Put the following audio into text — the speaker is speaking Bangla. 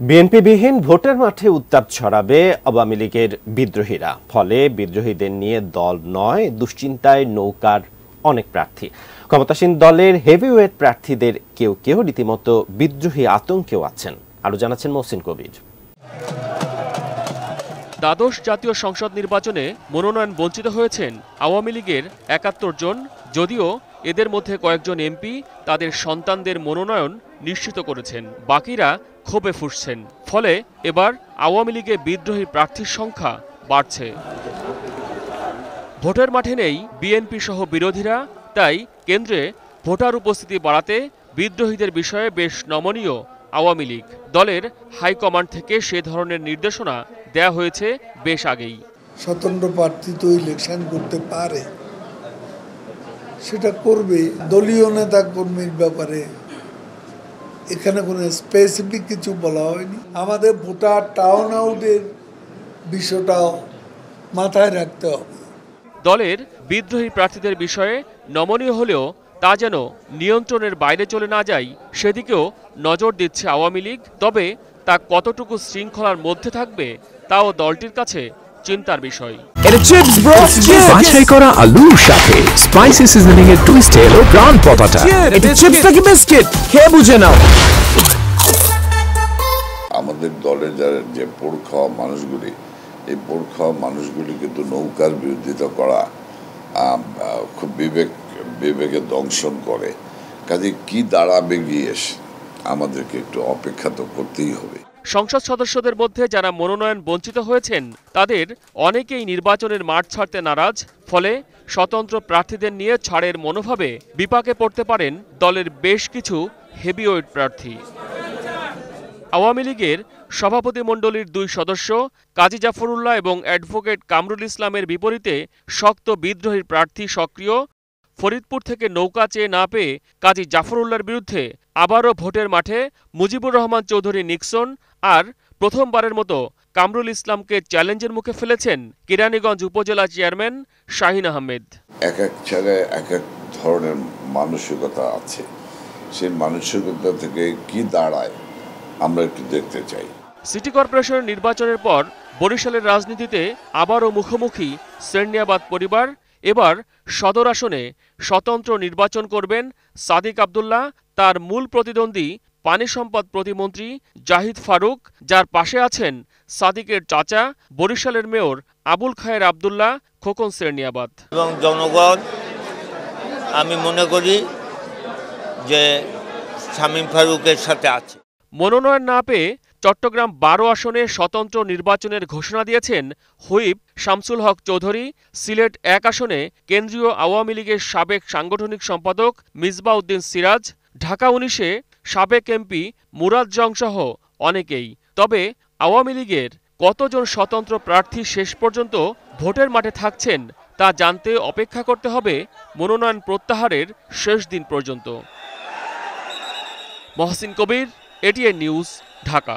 বিএনপিবিহীন ভোটের মাঠে উত্তাপ ছড়াবে আওয়ামী লীগের বিদ্রোহীরা। ফলে বিদ্রোহীদের নিয়ে দল নয়, দুশ্চিন্তায় নৌকার অনেক প্রার্থী। ক্ষমতাসীন দলের হেভিওয়েট প্রার্থীদের কেউ কেউ রীতিমতো বিদ্রোহী আতঙ্কেও আছেন, আরও জানাচ্ছেন মহসিন কবির। দ্বাদশ জাতীয় সংসদ নির্বাচনে মনোনয়ন বঞ্চিত হয়েছেন আওয়ামী লীগের একাত্তর জন, যদিও এদের মধ্যে কয়েকজন এমপি তাদের সন্তানদের মনোনয়ন নিশ্চিত করেছেন। বাকিরা ক্ষোভে ফুসছেন। ফলে এবার আওয়ামী লীগে বিদ্রোহী প্রার্থীর সংখ্যা বাড়ছে। ভোটের মাঠে নেই বিএনপি সহ বিরোধীরা, তাই কেন্দ্রে ভোটার উপস্থিতি বাড়াতে বিদ্রোহীদের বিষয়ে বেশ নমনীয় আওয়ামী লীগ। দলের হাইকমান্ড থেকে সে ধরনের নির্দেশনা দেয়া হয়েছে বেশ আগেই। স্বতন্ত্র প্রার্থী তো ইলেকশন করতে পারে। সেটা করবে দলীয় নেতা কর্মীর ব্যাপারে। এখানে কোনো স্পেসিফিক কিছু বলা হয়নি। আমাদের ভোটার টাউন আউটের বিষয়টাও মাথায় রাখতে হবে। দলের বিদ্রোহী প্রার্থীদের বিষয়ে নমনীয় হলেও তা যেন নিয়ন্ত্রণের বাইরে চলে না যায় সেদিকেও নজর দিচ্ছে আওয়ামী লীগ। তবে তা কতটুকু শৃঙ্খলার মধ্যে থাকবে তাও দলটির কাছে চিন্তার বিষয়। এটা চিপস ব্রো বাছাই করা আলুর সাথে স্পাইসি সিজনিং এর টুইস্টে এলো প্রাণ পতাটা এটা চিপস নাকি বিস্কিট খেয়ে বুঝে নাও। আমাদের দলের যারা যে পোড় খাওয়া মানুষগুলি এই পোড় খাওয়া মানুষগুলি কিন্তু নৌকার বিরোধিতা করা খুব বিবেক বিবেকে দংশন করে। কাজে কি দাঁড়াবে গিয়ে আমাদেরকে একটু অপেক্ষা তো করতেই হবে। সংসদ সদস্যদের মধ্যে যারা মনোনয়ন বঞ্চিত হয়েছেন, তাদের অনেকেই নির্বাচনের মাঠ ছাড়তে নারাজ, ফলে স্বতন্ত্র প্রার্থীদের নিয়ে ছাড়ের মনোভাবে বিপাকে পড়তে পারেন দলের বেশ কিছু হেভিওয়েট প্রার্থী। আওয়ামী লীগের সভাপতি মণ্ডলীর দুই সদস্য, কাজী জাফরুল্লাহ এবং অ্যাডভোকেট কামরুল ইসলামের বিপরীতে শক্ত বিদ্রোহীর প্রার্থী সক্রিয় ফরিদপুর থেকে নৌকা চেয়ে না পেয়ে কাজী জাফরুল্লাহর বিরুদ্ধে আবারও ভোটের মাঠে মুজিবুর রহমান চৌধুরী নিক্সন আর প্রথমবারের মতো কামরুল ইসলামকে চ্যালেঞ্জের মুখে ফেলেছেন কেরানীগঞ্জ উপজেলা চেয়ারম্যান শাহিন আহমেদ। এক এক জায়গায় এক এক ধরনের মানসিকতা আছে। সেই মানসিকতা থেকে কি দাঁড়ায় আমরা একটু দেখতে চাই। সিটি কর্পোরেশনের নির্বাচনের পর বরিশালের রাজনীতিতে আবারও মুখোমুখি সেরনিয়াবাদ পরিবার এবার সদর আসনে স্বতন্ত্র নির্বাচন করবেন সাদিক আবদুল্লাহ তার মূল প্রতিদ্বন্দ্বী পানি সম্পদ প্রতিমন্ত্রী জাহিদ ফারুক যার পাশে আছেন সাদিকের চাচা বরিশালের মেয়র আবুল খায়ের আবদুল্লাহ খোকন সেরনিয়াবাদ এবং জনগণ আমি মনে করি যে শামীম ফারুকের সাথে আছে। মনোনয়ন না পেয়ে চট্টগ্রাম বারো আসনে স্বতন্ত্র নির্বাচনের ঘোষণা দিয়েছেন হুইপ শামসুল হক চৌধুরী। সিলেট এক আসনে কেন্দ্রীয় আওয়ামী লীগের সাবেক সাংগঠনিক সম্পাদক মিসবা উদ্দিন সিরাজ, ঢাকা উনিশে সাবেক এমপি মুরাদ জং সহ অনেকেই। তবে আওয়ামী লীগের কতজন স্বতন্ত্র প্রার্থী শেষ পর্যন্ত ভোটের মাঠে থাকছেন তা জানতে অপেক্ষা করতে হবে মনোনয়ন প্রত্যাহারের শেষ দিন পর্যন্ত। Mohsin Kabir ATN news, Dhaka.